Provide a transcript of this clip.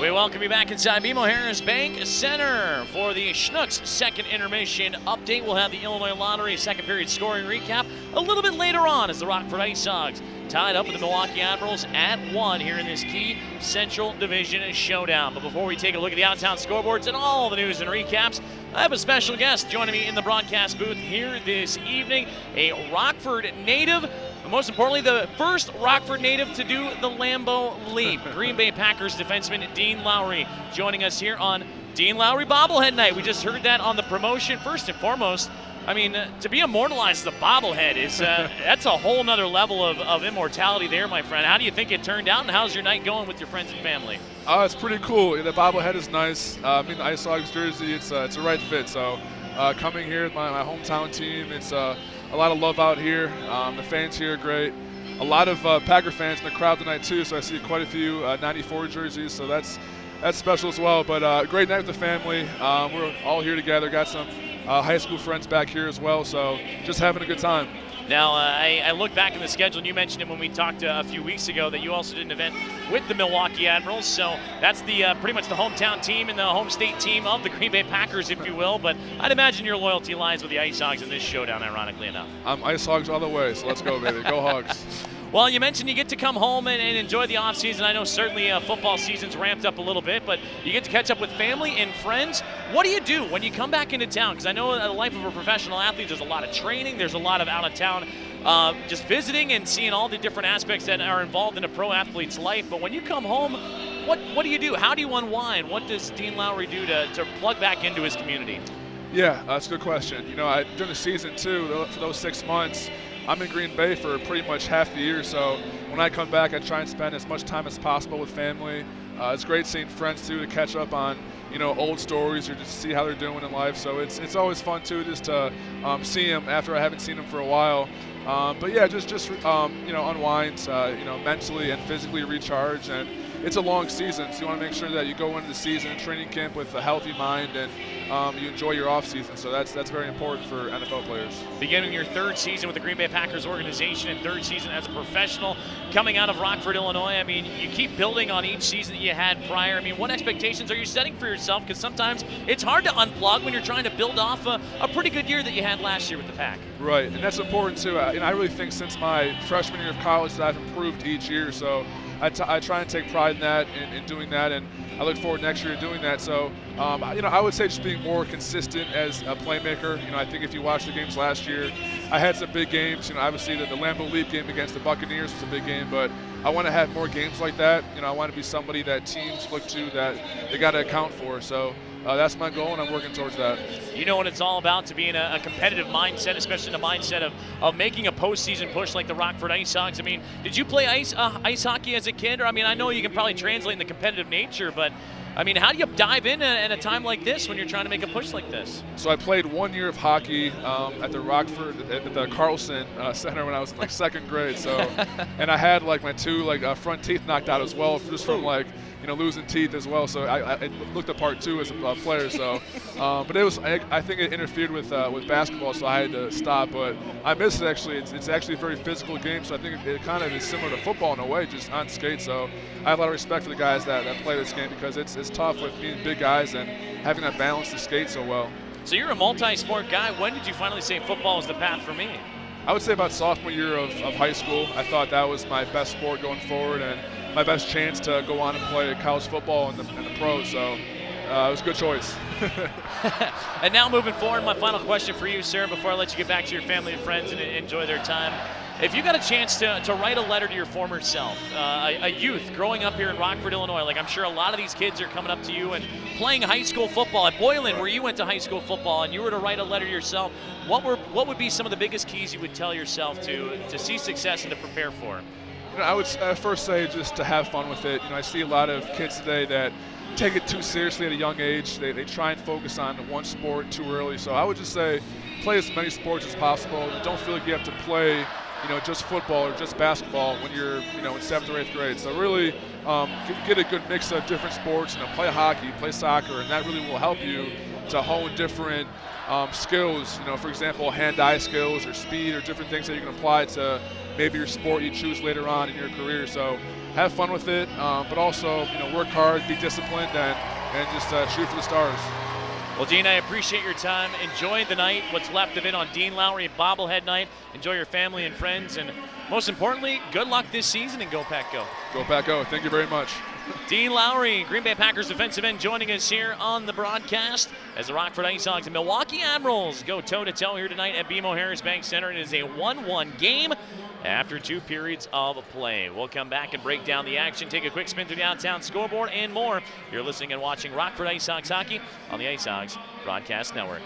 We welcome you back inside BMO Harris Bank Center for the Schnucks second intermission update. We'll have the Illinois Lottery second period scoring recap a little bit later on as the Rockford Ice Hogs tied up with the Milwaukee Admirals at one here in this key Central Division showdown. But before we take a look at the out-of-town scoreboards and all the news and recaps, I have a special guest joining me in the broadcast booth here this evening, a Rockford native but most importantly, the first Rockford native to do the Lambeau Leap. Green Bay Packers defenseman Dean Lowry joining us here on Dean Lowry Bobblehead Night. We just heard that on the promotion. First and foremost, I mean, uh, to be immortalized as a bobblehead is uh, that's a whole nother level of, of immortality there, my friend. How do you think it turned out, and how's your night going with your friends and family? Oh, it's pretty cool. The bobblehead is nice. Uh, I mean, the Ice Hogs jersey, it's uh, it's a right fit. So uh, coming here with my, my hometown team, it's uh, a lot of love out here. Um, the fans here are great. A lot of uh, Packer fans in the crowd tonight too, so I see quite a few uh, 94 jerseys, so that's that's special as well. But uh, great night with the family. Um, we're all here together. Got some uh, high school friends back here as well, so just having a good time. Now, uh, I, I, look back in the schedule, and you mentioned it when we talked uh, a few weeks ago that you also did an event with the Milwaukee Admirals. So that's the uh, pretty much the hometown team and the home state team of the Green Bay Packers, if you will. But I'd imagine your loyalty lies with the Ice Hogs in this showdown, ironically enough. I'm Ice Hogs all the way, so let's go, baby. Go Hogs. Well, you mentioned you get to come home and, and enjoy the offseason. I know certainly uh, football season's ramped up a little bit, but you get to catch up with family and friends. What do you do when you come back into town? Because I know the life of a professional athlete, there's a lot of training, there's a lot of out of town uh, just visiting and seeing all the different aspects that are involved in a pro athlete's life. But when you come home, what, what do you do? How do you unwind? What does Dean Lowry do to, to plug back into his community? Yeah, that's a good question. You know, I, during the season too, for those six months, I'm in Green Bay for pretty much half the year, so when I come back, I try and spend as much time as possible with family. Uh, it's great seeing friends too to catch up on you know old stories or just see how they're doing in life. So it's it's always fun too just to um, see them after I haven't seen them for a while. Um, but yeah, just just um, you know unwind, uh, you know mentally and physically recharge and it's a long season, so you want to make sure that you go into the season training camp with a healthy mind and um, you enjoy your off season. So that's that's very important for NFL players. Beginning your third season with the Green Bay Packers organization and third season as a professional, coming out of Rockford, Illinois. I mean, you keep building on each season that you had prior. I mean, what expectations are you setting for yourself? Because sometimes it's hard to unplug when you're trying to build off a, a, pretty good year that you had last year with the Pack. Right, and that's important too. I, and I really think since my freshman year of college that I've improved each year. So I, try and take pride in that and, in doing that, and I look forward next year to doing that. So, um, you know, I would say just being more consistent as a playmaker. You know, I think if you watch the games last year, I had some big games. You know, obviously the, the Lambeau Leap game against the Buccaneers was a big game, but I want to have more games like that. You know, I want to be somebody that teams look to that they got to account for. So uh, that's my goal, and I'm working towards that. You know what it's all about to be in a, a competitive mindset, especially in the mindset of, of making a postseason push like the Rockford Ice Hogs. I mean, did you play ice uh, ice hockey as a kid? Or I mean, I know you can probably translate in the competitive nature, but I mean, how do you dive in at a time like this when you're trying to make a push like this? So I played one year of hockey um, at the Rockford at the Carlson uh, Center when I was in like second grade. So, and I had like my two like uh, front teeth knocked out as well, just from like you know losing teeth as well. So I, I looked the part too as a uh, player. So, um, but it was I, I, think it interfered with uh, with basketball, so I had to stop. But I miss it actually. It's, it's actually a very physical game, so I think it, it, kind of is similar to football in a way, just on skates. So I have a lot of respect for the guys that, that play this game because it's it's tough with being big guys and having that balance to skate so well. So you're a multi-sport guy. When did you finally say football is the path for me? I would say about sophomore year of, of high school. I thought that was my best sport going forward and my best chance to go on and play college football in the, the pros. So uh, it was a good choice. and now moving forward, my final question for you, sir, before I let you get back to your family and friends and enjoy their time. If you got a chance to, to write a letter to your former self, uh, a, a, youth growing up here in Rockford, Illinois, like I'm sure a lot of these kids are coming up to you and playing high school football at Boylan, where you went to high school football, and you were to write a letter to yourself, what were what would be some of the biggest keys you would tell yourself to to see success and to prepare for? You know, I would uh, first say just to have fun with it. You know, I see a lot of kids today that take it too seriously at a young age. They, they try and focus on one sport too early. So I would just say play as many sports as possible. Don't feel like you have to play you know, just football or just basketball when you're, you know, in seventh or eighth grade. So really um, get a good mix of different sports. You know, play hockey, play soccer, and that really will help you to hone different um, skills. You know, for example, hand-eye skills or speed or different things that you can apply to maybe your sport you choose later on in your career. So have fun with it, um, but also you know work hard, be disciplined, and and just uh, shoot for the stars. Well, Dean, I appreciate your time. Enjoy the night, what's left of it on Dean Lowry bobblehead night. Enjoy your family and friends, and most importantly, good luck this season and go Pack Go. Go Pack Go. Thank you very much. Dean Lowry, Green Bay Packers defensive end, joining us here on the broadcast as the Rockford Ice Hogs and Milwaukee Admirals go toe to toe here tonight at BMO Harris Bank Center. It is a 1 1 game after two periods of play. We'll come back and break down the action, take a quick spin through the downtown scoreboard, and more. You're listening and watching Rockford Ice Hogs hockey on the Ice Hogs Broadcast Network.